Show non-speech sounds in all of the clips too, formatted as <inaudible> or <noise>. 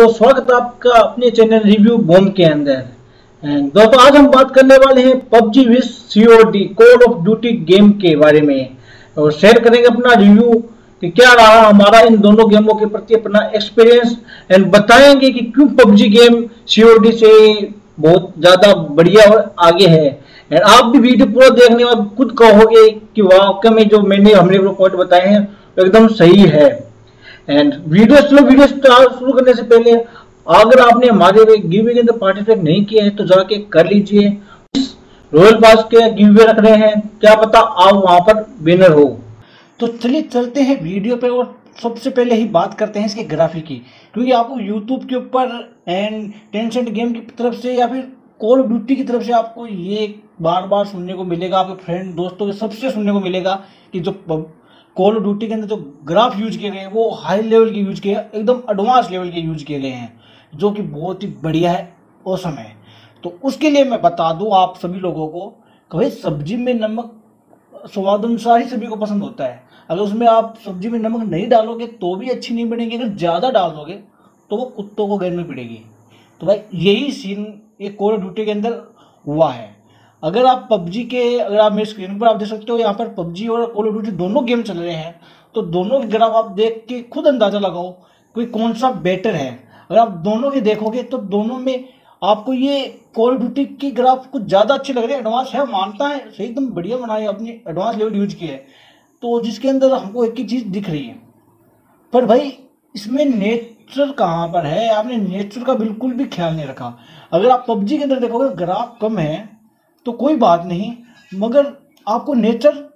तो स्वागत आपका अपने चैनल रिव्यू बॉम के अंदर। दोस्तों, आज हम बात करने वाले हैं PUBG with COD call of duty game के बारे में। और शेयर करेंगे अपना रिव्यू कि क्या रहा हमारा इन दोनों गेमों के प्रति अपना एक्सपीरियंस एंड बताएँगे कि क्यों पबजी गेम सीओडी से बहुत ज़्यादा बढ़िया और आगे है। एंड आप भी वीडियो पूरा देखने बाद खुद कहोगे कि वाकई में जो मैंने, हमने पॉइंट बताए हैं एकदम सही है। एंड वीडियो चलो वीडियो शुरू करने से पहले, अगर आपने हमारे गिवे के अंदर पार्टिसिपेट नहीं किया है तो जाके कर लीजिए। रॉयल पास के गिवे रख रहे हैं। क्या पता आप वहाँ पर विनर हो। तो चलिए, चलते हैं वीडियो पे और सबसे पहले ही बात करते हैं इसके ग्राफिक की। क्योंकि आपको यूट्यूब के ऊपर एंड टेंसेंट गेम की तरफ़ से या फिर कॉल ऑफ़ ड्यूटी की तरफ़ से आपको ये बार बार सुनने को मिलेगा। आपके फ्रेंड दोस्तों के सबसे सुनने को मिलेगा कि जो कॉल ऑफ़ ड्यूटी के अंदर जो ग्राफ यूज़ किए गए वो हाई लेवल के यूज़ किए एकदम एडवांस लेवल के यूज़ किए गए हैं, जो कि बहुत ही बढ़िया है औसम है। तो उसके लिए मैं बता दूँ आप सभी लोगों को कि भाई सब्ज़ी में नमक स्वाद अनुसार ही सभी को पसंद होता है। अगर उसमें आप सब्ज़ी में नमक नहीं डालोगे तो भी अच्छी नहीं बनेगी, अगर ज़्यादा डाल दोगे तो वो कुत्तों को घर में पिड़ेगी तो भाई यही सीन एक कॉल ऑफ़ ड्यूटी के अंदर हुआ है। अगर आप पबजी के, अगर आप मेरे स्क्रीन पर आप देख सकते हो, यहाँ पर पबजी और कॉल ऑफ़ ड्यूटी दोनों गेम चल रहे हैं तो दोनों के ग्राफ आप देख के खुद अंदाज़ा लगाओ कोई कौन सा बेटर है। अगर आप दोनों के देखोगे तो दोनों में आपको ये कॉल ड्यूटी की ग्राफ कुछ ज़्यादा अच्छे लग रहे हैं। एडवांस है, मानता है, सही, एकदम बढ़िया बनाए अपनी एडवांस लेवल यूज़ किया है। तो जिसके अंदर हमको एक ही चीज़ दिख रही है। पर भाई, इसमें नेचर कहाँ पर है? आपने नेचर का बिल्कुल भी ख्याल नहीं रखा। अगर आप पबजी के अंदर देखोगे ग्राफ कम है तो कोई बात नहीं, मगर आपको नेचर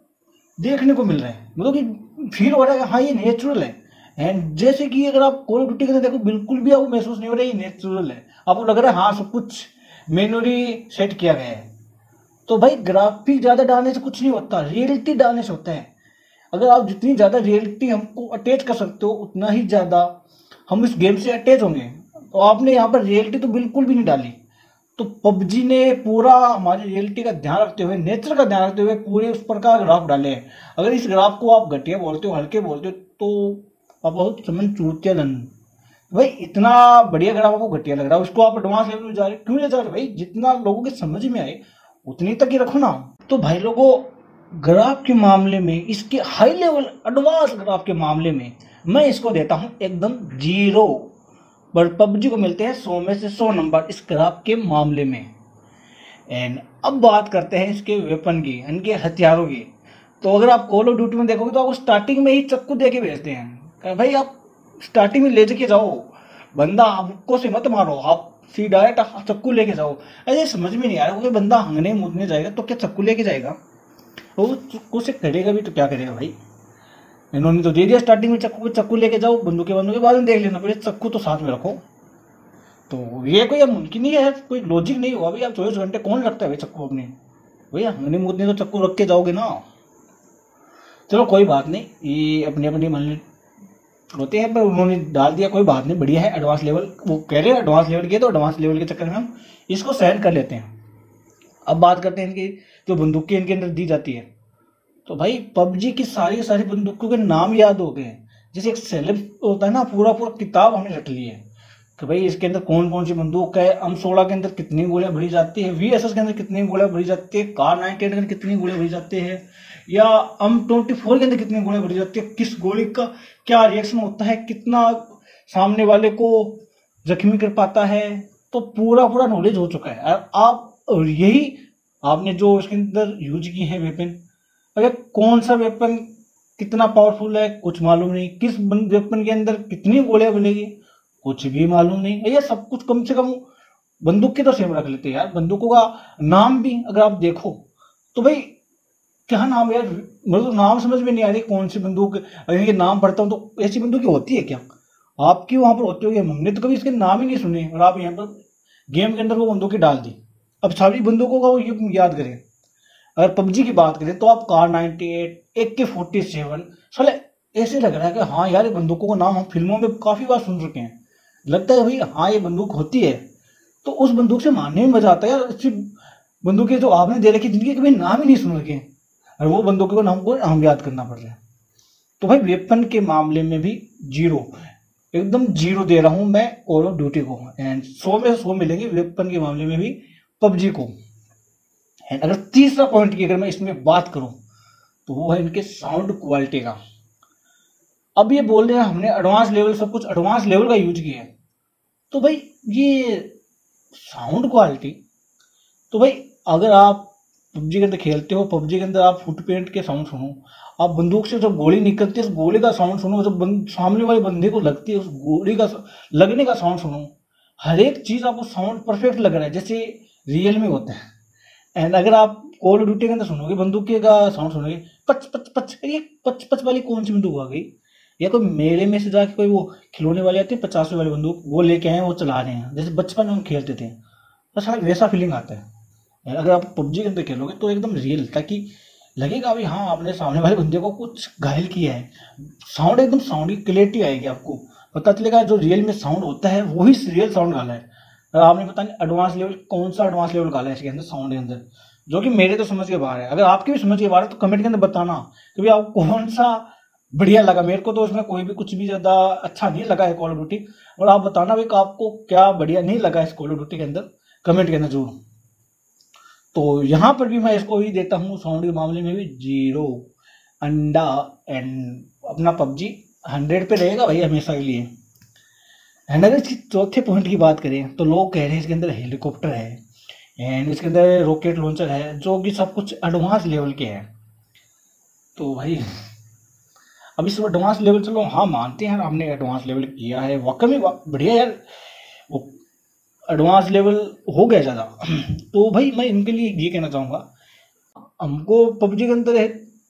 देखने को मिल रहा है। मतलब कि फील हो रहा है हाँ ये नेचुरल है। एंड जैसे कि अगर आप कॉल ड्यूटी के देखो, बिल्कुल भी आपको महसूस नहीं हो रहा है, ये नेचुरल है। आपको लग रहा है हाँ सब कुछ मैनुअली सेट किया गया है। तो भाई ग्राफिक ज़्यादा डालने से कुछ नहीं होता रियलिटी डालने से होता है। अगर आप जितनी ज़्यादा रियलिटी हमको अटैच कर सकते हो, उतना ही ज़्यादा हम इस गेम से अटैच होंगे। तो आपने यहाँ पर रियलिटी तो बिल्कुल भी नहीं डाली। तो पबजी ने पूरा हमारी रियलिटी का ध्यान रखते हुए, नेचर का ध्यान रखते हुए पूरे उस प्रकार ग्राफ डाले हैं। अगर इस ग्राफ को आप घटिया बोलते हो, हल्के बोलते हो तो आप बहुत समझ धन भाई, इतना बढ़िया ग्राफ आपको घटिया लग रहा है। उसको आप एडवांस लेवल में जा रहे क्यों ले जा रहे भाई, जितना लोगों के समझ में आए, उतनी तक ही रखो ना। तो भाई लोगों, ग्राफ के मामले में, इसके हाई लेवल एडवांस ग्राफ के मामले में, मैं इसको देता हूँ एकदम ज़ीरो पर पबजी को मिलते हैं सौ में से सौ नंबर इस ग्राफ के मामले में। एंड अब बात करते हैं इसके वेपन की, इनके हथियारों की। तो अगर आप कॉल ऑफ़ ड्यूटी में देखोगे तो आपको स्टार्टिंग में ही चक्कू दे के भेजते हैं। भाई आप स्टार्टिंग में ले के जाओ। बंदा आपको से मत मारो, आप सी डायरेक्ट चक्कू लेके जाओ। ऐसे समझ में नहीं आ रहा कोई बंदा हंगने मुदने जाएगा तो क्या चक्कू लेके जाएगा? वो चक्कू से करेगा भी तो क्या करेगा भाई? इन्होंने तो दे दिया स्टार्टिंग में चक्कू चक्कू लेके जाओ, बंदूक बंदूक बाद में देख लेना पहले चक्कू तो साथ में रखो। तो ये कोई मुमकिन नहीं है, कोई लॉजिक नहीं हुआ भाई आप चौबीस घंटे कौन रखता है भाई चक्कू अपने? भैया हमने मुदने तो चक्कू रख के जाओगे ना। चलो कोई बात नहीं, ये अपने अपनी मन होते हैं, पर उन्होंने डाल दिया, कोई बात नहीं, बढ़िया है एडवांस लेवल वो कह रहे हैं एडवांस लेवल के तो एडवांस लेवल के चक्कर में हम इसको सहन कर लेते हैं। अब बात करते हैं इनकी, जो बंदूकें इनके अंदर दी जाती है तो भाई, पबजी की सारी सारी बंदूकों के नाम याद हो गए जैसे एक सेलेब होता है ना, पूरा पूरा किताब हमने रख ली है। कि भाई, इसके अंदर कौन कौन सी बंदूक है एम सोलह के अंदर कितनी गोलियाँ भरी जाती है वी एस एस के अंदर कितनी गोलियाँ भरी जाती है कार नाइनटी के अंदर कितनी गोलियाँ भरी जाती है, या एम ट्वेंटी फोर के अंदर कितनी गोलियाँ भरी जाती है, किस गोली का क्या रिएक्शन होता है, कितना सामने वाले को जख्मी कर पाता है तो पूरा पूरा नॉलेज हो चुका है। आप यही आपने जो इसके अंदर यूज़ की है वेपन अगर कौन सा वेपन कितना पावरफुल है, कुछ मालूम नहीं। किस वेपन के अंदर कितनी गोलियाँ बनेगी, कुछ भी मालूम नहीं। ये सब कुछ कम से कम बंदूक की तो सेम रख लेते यार। बंदूकों का नाम भी अगर आप देखो तो भाई, क्या नाम यार? मतलब नाम समझ में नहीं आ रही कौन सी बंदूक, अगर ये नाम पढ़ता हूँ तो ऐसी बंदूक होती है क्या? आपकी वहाँ पर होती होगी। हमने तो कभी इसके नाम ही नहीं सुने और आप यहाँ पर गेम के अंदर वो बंदूकें डाल दी। अब सारी बंदूकों का वो याद करें। अगर पबजी की बात करें तो आप कार नाइनटी एट ए के फोर्टी सेवन, साले ऐसे लग रहा है कि हाँ यार बंदूकों का नाम हम फ़िल्मों में काफ़ी बार सुन चुके हैं। लगता है भाई हाँ ये बंदूक होती है। तो उस बंदूक से मारने में मज़ा आता है। यार अच्छी बंदूकें जो आपने दे रखी जिनके कभी नाम ही नहीं सुन रखे, और वो बंदूकों का नाम को हम याद करना पड़ रहा है। तो भाई वेपन के मामले में भी ज़ीरो एकदम ज़ीरो दे रहा हूँ मैं कॉल ऑफ़ ड्यूटी को। एंड सौ में सौ मिलेंगे वेपन के मामले में भी पबजी को। एंड अगर तीसरा पॉइंट की अगर मैं इसमें बात करूँ तो वो है इनके साउंड क्वालिटी का। अब ये बोल रहे हैं, हमने एडवांस लेवल सब कुछ एडवांस लेवल का यूज़ किया है। तो भाई, ये साउंड क्वालिटी तो भाई, अगर आप पबजी के अंदर खेलते हो पबजी के अंदर आप फुटप्रिंट के साउंड सुनो, आप बंदूक से जब गोली निकलती है, उस गोली का साउंड सुनो, जब सामने वाले बंदे को लगती है, उस गोली का लगने का साउंड सुनो। हर एक चीज़ आपको साउंड परफेक्ट लग रहा है, जैसे रियल में होता है। एंड अगर आप कॉल ड्यूटी के अंदर सुनोगे, बंदूक का साउंड सुनोगे, पच पच पच ये पच पच वाली कौन सी बंदूक आ गई? या कोई मेले में से जाके कोई वो खिलौने वाले आते हैं पचास वाली बंदूक, वो लेके आए, वो चला रहे हैं। जैसे बचपन में हम खेलते थे बस हाँ वैसा फीलिंग आता है। अगर आप पबजी के अंदर खेलोगे तो एकदम रियल ताकि लगेगा भाई हाँ आपने सामने वाले बंदे को कुछ घायल किया है। साउंड एकदम साउंड की क्लियरिटी आएगी आपको। पता चलेगा, जो रियल में साउंड होता है वही रियल साउंड गाला है। आपने पता नहीं एडवांस लेवल कौन सा एडवांस लेवल गाला है इसके अंदर साउंड के अंदर, जो कि मेरे तो समझ के बाहर है। अगर आपके भी समझ के बाहर है तो कमेंट के अंदर बताना कि भाई आपको कौन सा बढ़िया लगा। मेरे को तो उसमें कोई भी कुछ भी ज़्यादा अच्छा नहीं लगा है कॉल ऑफ़ ड्यूटी और आप बताना भाई आपको क्या बढ़िया नहीं लगा इस कॉल ऑफ़ ड्यूटी के अंदर कमेंट के अंदर ज़रूर। तो यहाँ पर भी मैं इसको ही देता हूँ साउंड के मामले में भी ज़ीरो अंडा एंड अपना पबजी हंड्रेड पे रहेगा भाई हमेशा के लिए। एंड अगर इसकी चौथे पॉइंट की बात करें तो लोग कह रहे हैं इसके अंदर हेलीकॉप्टर है एंड इसके अंदर रॉकेट लॉन्चर है, जो कि सब कुछ एडवांस लेवल के हैं। तो भाई, अब इस एडवांस लेवल चलो हाँ मानते हैं हमने एडवांस लेवल किया है। वाकई में बढ़िया यार, वो एडवांस लेवल हो गया ज़्यादा। <clears throat> तो भाई, मैं इनके लिए ये कहना चाहूँगा, हमको पबजी के अंदर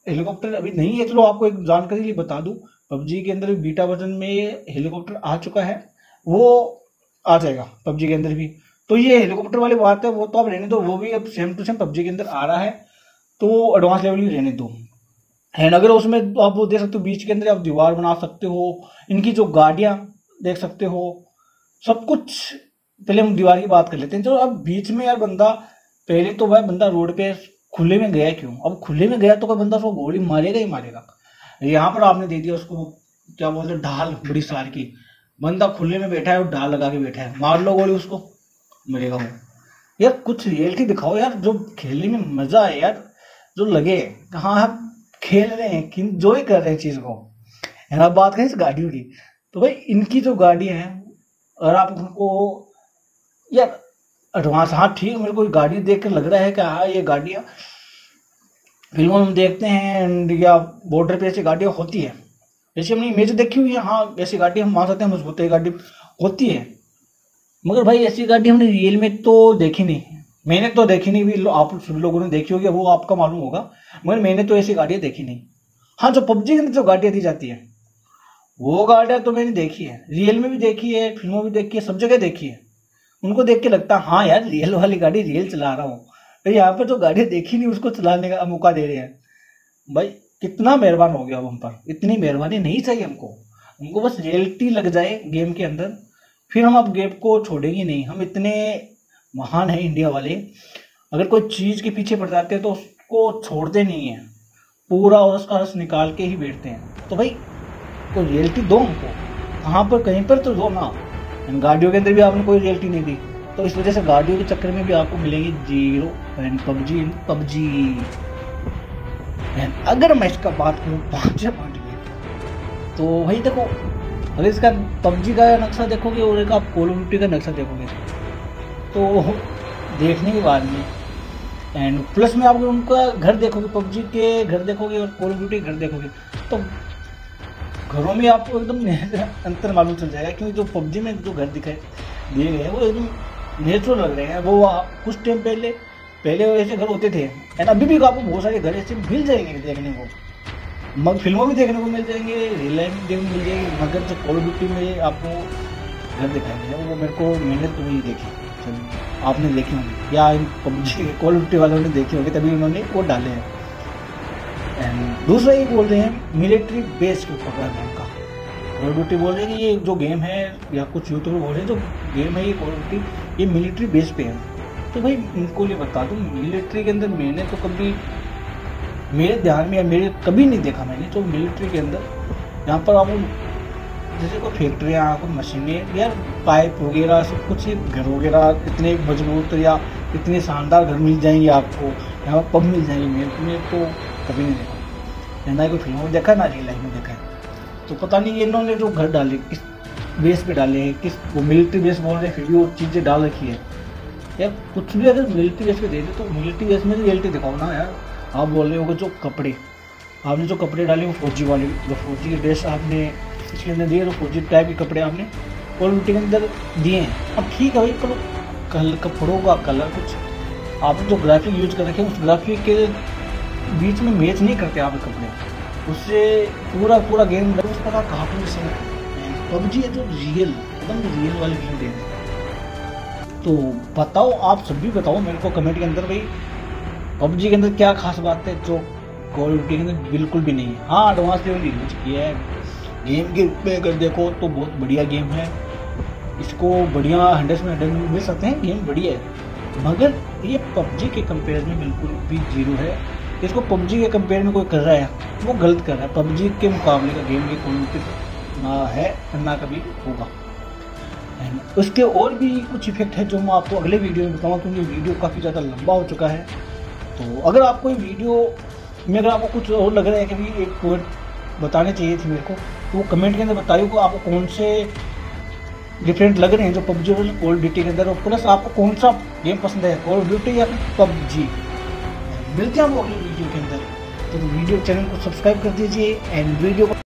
हेलीकॉप्टर अभी नहीं है। चलो, आपको एक जानकारी लिए बता दूँ पबजी के अंदर बीटा वर्जन में हेलीकॉप्टर आ चुका है। वो आ जाएगा पबजी के अंदर भी। तो ये हेलीकॉप्टर वाली बात है, वो तो आप रहने दो, वो भी अब सेम टू सेम पबजी के अंदर आ रहा है तो एडवांस लेवल ही रहने दो। एंड अगर उसमें आप वो देख सकते हो, बीच के अंदर आप दीवार बना सकते हो, इनकी जो गाड़ियाँ देख सकते हो, सब कुछ पहले हम दीवार की बात कर लेते हैं। जो अब बीच में यार बंदा, पहले तो वह बंदा रोड पे खुले में गया क्यों? अब खुले में गया तो कोई बंदा उसको गोली मारेगा ही मारेगा। यहाँ पर आपने दे दिया उसको, क्या बोलते ढाल बड़ी सार की। बंदा खुले में बैठा है और डाल लगा के बैठा है। मार लो गोली उसको। मरेगा वो। यार, कुछ रियलिटी दिखाओ यार, जो खेलने में मज़ा है यार, जो लगे। हाँ आप खेल रहे हैं कि ही कर रहे हैं चीज़ को। है ना बात करें इस गाड़ियों की तो भाई, इनकी जो गाड़ी है, अगर आप उनको, यार, एडवांस हाँ ठीक, मेरे को गाड़ी देख कर लग रहा है कि हाँ ये गाड़ियाँ, फ़िल्मों में देखते हैं या बॉर्डर पे ऐसी गाड़ियाँ होती है। जैसे हमने इमेज देखी हुई है हाँ ऐसी गाड़ी हम मान सकते हैं, मज़बूत गाड़ी होती है। मगर भाई, ऐसी गाड़ी हमने रियल में तो देखी नहीं मैंने तो देखी नहीं, भी आप सभी लोगों ने देखी होगी, वो आपका मालूम होगा। मगर मैंने तो ऐसी गाड़ियाँ देखी नहीं। हाँ जो पबजी के अंदर जो गाड़ियाँ दी जाती है, वो गाड़ियाँ तो मैंने देखी है। रियल में भी देखी है, फ़िल्मों में देखी है, सब जगह देखी है। उनको देख के लगता है हाँ यार रियल वाली गाड़ी रियल चला रहा हूँ। यहाँ पर जो गाड़ियाँ देखी नहीं, उसको चलाने का मौका दे रहे हैं। भाई कितना मेहरबान हो गया अब हम पर। इतनी मेहरबानी नहीं चाहिए हमको। हमको बस रियलिटी लग जाए गेम के अंदर। फिर हम अब गेम को छोड़ेंगे नहीं। हम इतने महान हैं इंडिया वाले। अगर कोई चीज़ के पीछे पड़ जाते हैं तो उसको छोड़ते नहीं हैं। पूरा और उसका रस निकाल के ही बैठते हैं। तो भाई, कोई रियलिटी दो हमको। कहाँ पर, कहीं पर तो दो ना। गाड़ियों के अंदर भी आपने कोई रियलिटी नहीं दी तो इस वजह से गाड़ियों के चक्कर में भी आपको मिलेगी ज़ीरो एंड पबजी पबजी। अगर मैं इसका बात करूँ पाँच पॉइंट की। तो वही देखो, अगर इसका पबजी का नक्शा देखोगे और एक आप कॉल ऑफ़ का नक्शा देखोगे तो देखने के बाद में एंड प्लस में आप उनका घर देखोगे, पबजी के घर देखोगे और कॉल ऑफ़ ड्यूटी घर देखोगे तो घरों में आपको एकदम अंतर मालूम चल जाएगा, क्योंकि जो पबजी में जो घर दिखाए दिए गए वो एकदम नेचुरल लग रहे हैं। वो कुछ टाइम पहले पहले ऐसे घर होते थे। एंड अभी भी आपको बहुत सारे घर ऐसे मिल जाएँगे देखने को। मगर फ़िल्मों भी देखने को मिल जाएँगे रियल लाइफ में देखने मिल जाएगी, मगर जो कॉल ड्यूटी में आपको घर दिखाएँगे वो मेरे को, मैंने तो नहीं देखी। आपने देखे होंगे। या इन पबजी कॉल ड्यूटी वालों ने देखे होंगे, तभी उन्होंने वो डाले हैं। एंड दूसरा ये बोल रहे हैं मिलिट्री बेस के ऊपर गेम का। कॉल ड्यूटी बोल रहे हैं कि ये जो गेम है, या कुछ यूट्यूबर बोल रहे हैं, जो गेम है ये कॉल ड्यूटी ये मिलिट्री बेस पे है। तो भाई, इनको लिए बता दूँ मिलिट्री के अंदर मैंने तो कभी, मेरे ध्यान में या मेरे कभी नहीं देखा मैंने तो मिलिट्री के अंदर। यहाँ पर आप जैसे कोई फैक्ट्रियाँ कोई मशीनें या पाइप वगैरह, सब कुछ घर वगैरह, इतने मज़बूत या इतने शानदार घर मिल जाएँगे आपको, यहाँ पर पब मिल जाएँगे। मेरे में तो कभी नहीं देखा। ना कोई फ़िल्मों में देखा, ना रियल लाइफ में देखा है। तो पता नहीं इन्होंने जो घर डाले, किस बेस पे डाले हैं, किस, वो मिलिट्री बेस बोल रहे हैं, फिर भी वो चीज़ें डाल रखी है। यार, कुछ भी अगर मिलिट्री बेस पे दे दे तो मिलिट्री बेस में रियलिटी दिखाओ ना यार। आप बोल रहे हो जो कपड़े, आपने जो कपड़े डाले वो फौजी वाले, जो फौजी के ड्रेस आपने इसके अंदर दिए तो फौजी टाइप के कपड़े आपने ऑफ़ के अंदर दिए हैं। अब ठीक है भाई, पर कल कपड़ों का कलर कुछ आपने जो ग्राफिक यूज़ कर रखे उस ग्राफिक के बीच में मैच नहीं करते आप कपड़े। उससे पूरा पूरा गेम उस पर कार्टून से पबजी है जो रियल एकदम रियल वाली गेम दे रहे तो बताओ, आप सब भी बताओ मेरे को कमेंट के अंदर भाई। पबजी के अंदर क्या खास बात है जो कॉल ऑफ़ के अंदर बिल्कुल भी नहीं है। हाँ एडवांस लेवल यूज़ किया है। गेम के रूप में अगर देखो तो बहुत बढ़िया गेम है। इसको बढ़िया हंड्रेड में हंड्रेड मिल सकते हैं। गेम बढ़िया है। मगर ये पबजी के कंपेयर में बिल्कुल भी ज़ीरो है। इसको पबजी के कंपेयर में कोई कर रहा है, वो गलत कर रहा है। पबजी के मुकाबले का गेम की क्वालिटी ना है, ना कभी होगा। उसके और भी कुछ इफ़ेक्ट है जो मैं आपको अगले वीडियो में बताऊँगा, क्योंकि वीडियो काफ़ी ज़्यादा लंबा हो चुका है। तो अगर आपको ये वीडियो में अगर आपको कुछ और लग रहा है कि भी एक पॉइंट बताने चाहिए थी मेरे को तो वो कमेंट के अंदर बताइए को आपको कौन से डिफरेंट लग रहे हैं जो पबजी और कॉल ड्यूटी के अंदर। और प्लस आपको कौन सा गेम पसंद है कॉल ड्यूटी या फिर पबजी मिलते हैं वो अगले वीडियो के अंदर। तो वीडियो चैनल को सब्सक्राइब कर दीजिए एंड वीडियो को